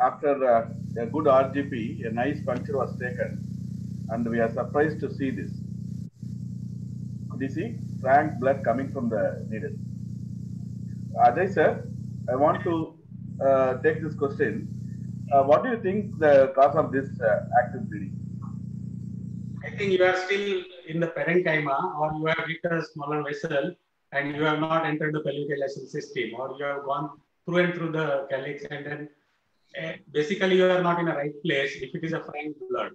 after uh, a good RGP, a nice puncture was taken, and we are surprised to see this. Could you see frank blood coming from the needle? Ajay sir, I want to uh, take this question. Uh, what do you think the cause of this uh, active bleeding? I think you are still in the parenchyma or you have hit a smaller vessel and you have not entered the pelvic system or you have gone through and through the calyx and then basically you are not in the right place if it is a frank blood.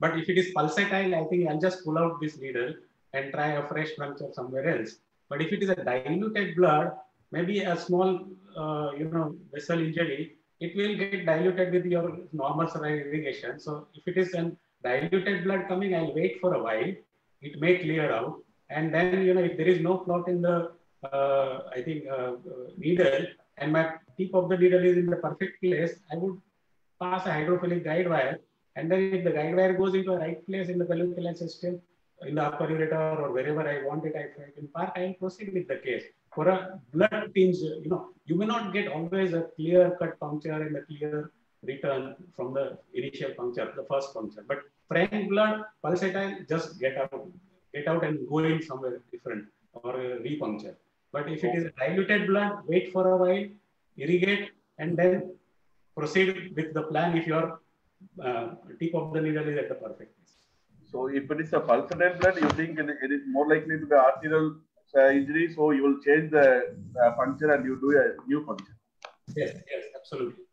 But if it is pulsatile, I think I'll just pull out this needle and try a fresh puncture somewhere else. But if it is a diluted blood, maybe a small, uh, you know, vessel injury, it will get diluted with your normal saline irrigation. So if it is an diluted blood coming, I'll wait for a while. It may clear out. And then, you know, if there is no clot in the, I think, uh, needle, and my tip of the needle is in the perfect place, I would pass a hydrophilic guide wire. And then if the guide wire goes into the right place in the pelvic system, in the upper ureter or wherever I want it, I can park, I'll proceed with the case. For a blood tinge, you know, you may not get always a clear cut puncture and a clear return from the initial puncture, the first puncture. But frank blood, pulsatile, just get out, get out and go in somewhere different or repuncture. But if it is diluted blood, wait for a while, irrigate, and then proceed with the plan if your uh, tip of the needle is at the perfect place. So if it is a pulsatile blood, you think it is more likely to be arterial uh, injury, so you will change the uh, puncture and you do a new puncture. Yes, yes, absolutely.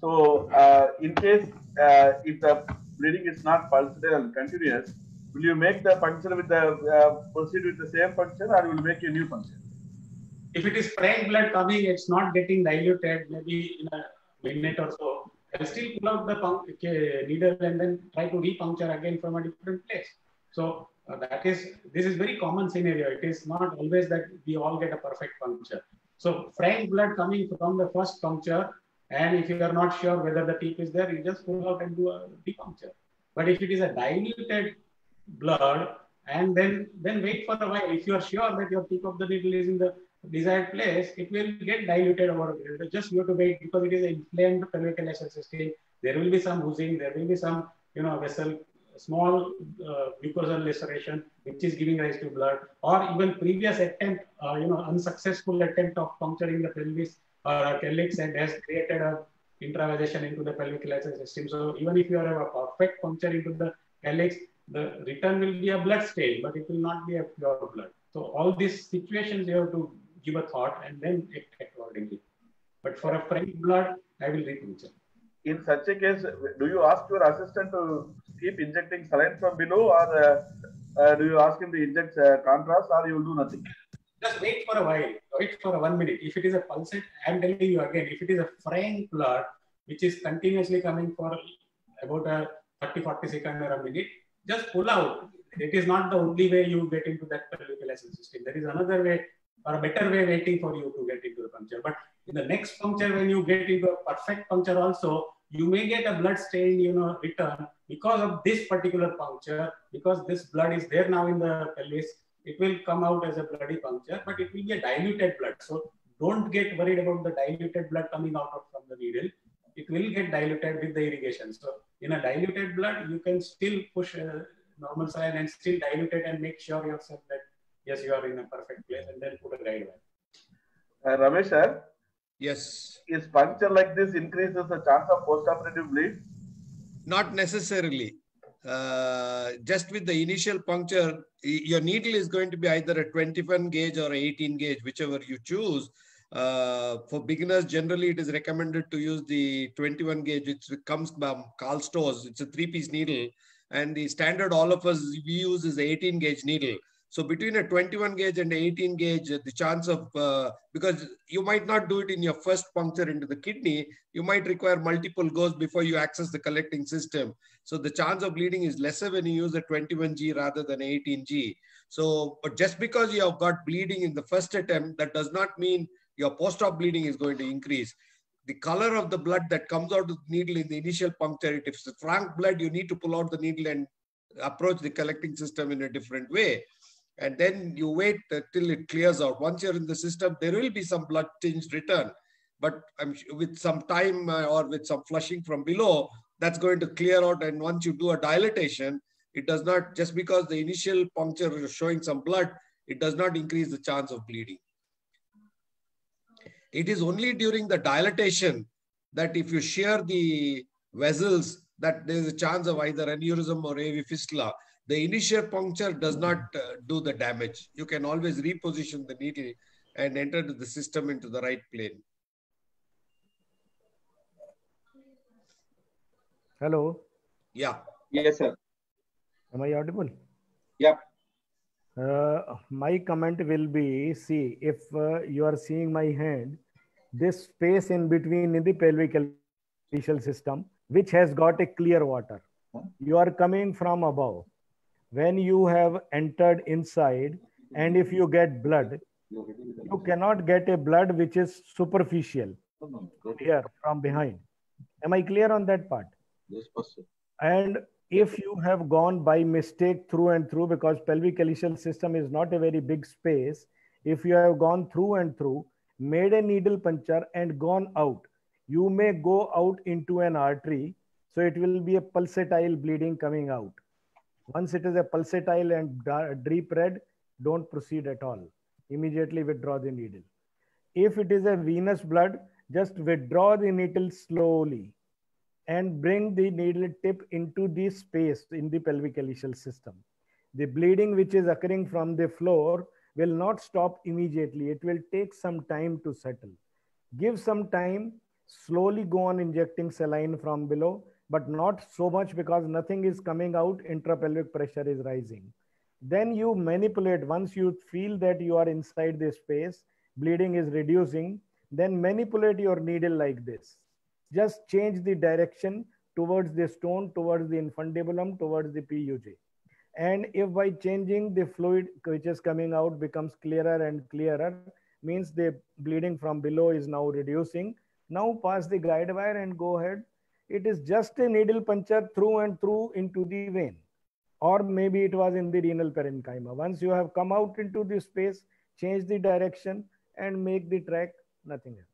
So uh, in case uh, if the bleeding is not pulsatile and continuous, will you make the puncture with the uh, proceed with the same puncture or will make a new puncture? If it is frank blood coming, it's not getting diluted, maybe in a minute or so. I'll still pull out the needle and then try to repuncture again from a different place. So uh, that is this is very common scenario. It is not always that we all get a perfect puncture. So frank blood coming from the first puncture, and if you are not sure whether the tip is there, you just pull out and do a depuncture. But if it is a diluted blood, and then then wait for a while. If you are sure that your tip of the needle is in the desired place, it will get diluted over Just you have to wait because it is an inflamed pelvic system. There will be some oozing, there will be some you know vessel small uh, mucosal laceration, which is giving rise to blood, or even previous attempt, uh, you know, unsuccessful attempt of puncturing the pelvis or calyx and has created a intravasation into the pelvic system. So even if you have a perfect puncture into the calyx, the return will be a blood stain, but it will not be a pure blood. So all these situations you have to give a thought and then act accordingly. But for a frank blood, I will repuncture. In such a case, do you ask your assistant to keep injecting saline from below, or uh, uh, do you ask him to inject uh, contrast, or you will do nothing? Just wait for a while. Wait for one minute. If it is a pulsate, I am telling you again. If it is a frank blood, which is continuously coming for about a 30, 40 seconds or a minute, just pull out. It is not the only way you get into that pelvic system. There is another way or a better way waiting for you to get into the puncture. But in the next puncture, when you get into a perfect puncture also, you may get a blood stain, you know, return because of this particular puncture, because this blood is there now in the pelvis, it will come out as a bloody puncture, but it will be a diluted blood. So don't get worried about the diluted blood coming out from the needle. It will get diluted with the irrigation. So in a diluted blood, you can still push a normal saline and still dilute it and make sure yourself that yes, you are in a perfect place and then put a guide wire. Uh, Ramesh sir, Yes. Is puncture like this increases the chance of postoperative bleed? Not necessarily. Uh, just with the initial puncture, your needle is going to be either a 21 gauge or 18 gauge, whichever you choose. Uh, for beginners, generally it is recommended to use the 21 gauge, which comes from Karl Storz. It's a three-piece needle. And the standard all of us we use is 18 gauge needle. So between a 21 gauge and 18 gauge, the chance of, uh, because you might not do it in your first puncture into the kidney, you might require multiple goes before you access the collecting system. So the chance of bleeding is lesser when you use a 21G rather than 18G. So, but just because you have got bleeding in the first attempt, that does not mean your post-op bleeding is going to increase. The color of the blood that comes out of the needle in the initial puncture, if it's frank blood, you need to pull out the needle and approach the collecting system in a different way and then you wait till it clears out. Once you're in the system, there will be some blood tinge return. but I'm with some time uh, or with some flushing from below, that's going to clear out. And once you do a dilatation, it does not, just because the initial puncture is showing some blood, it does not increase the chance of bleeding. It is only during the dilatation that if you shear the vessels, that there is a chance of either aneurysm or AV fistula. The initial puncture does not uh, do the damage. You can always reposition the needle and enter the system into the right plane. Hello. Yeah. Yes, sir. Am I audible? Yep. Uh, my comment will be, see, if uh, you are seeing my hand, this space in between in the pelvic calyceal system, which has got a clear water. You are coming from above. When you have entered inside, and if you get blood, you cannot get a blood which is superficial here from behind. Am I clear on that part? Yes, sir. And if you have gone by mistake through and through, because pelvic calyceal system is not a very big space, if you have gone through and through, made a needle puncture and gone out, you may go out into an artery. So it will be a pulsatile bleeding coming out. Once it is a pulsatile and deep red, don't proceed at all. Immediately withdraw the needle. If it is a venous blood, just withdraw the needle slowly and bring the needle tip into the space in the pelvic calyceal system. The bleeding which is occurring from the floor will not stop immediately. It will take some time to settle. Give some time, slowly go on injecting saline from below, but not so much because nothing is coming out, intrapelvic pressure is rising. Then you manipulate, once you feel that you are inside the space, bleeding is reducing, then manipulate your needle like this just change the direction towards the stone, towards the infundibulum, towards the PUJ. And if by changing the fluid which is coming out becomes clearer and clearer, means the bleeding from below is now reducing. Now pass the guide wire and go ahead. It is just a needle puncture through and through into the vein. Or maybe it was in the renal parenchyma. Once you have come out into the space, change the direction and make the track, nothing else.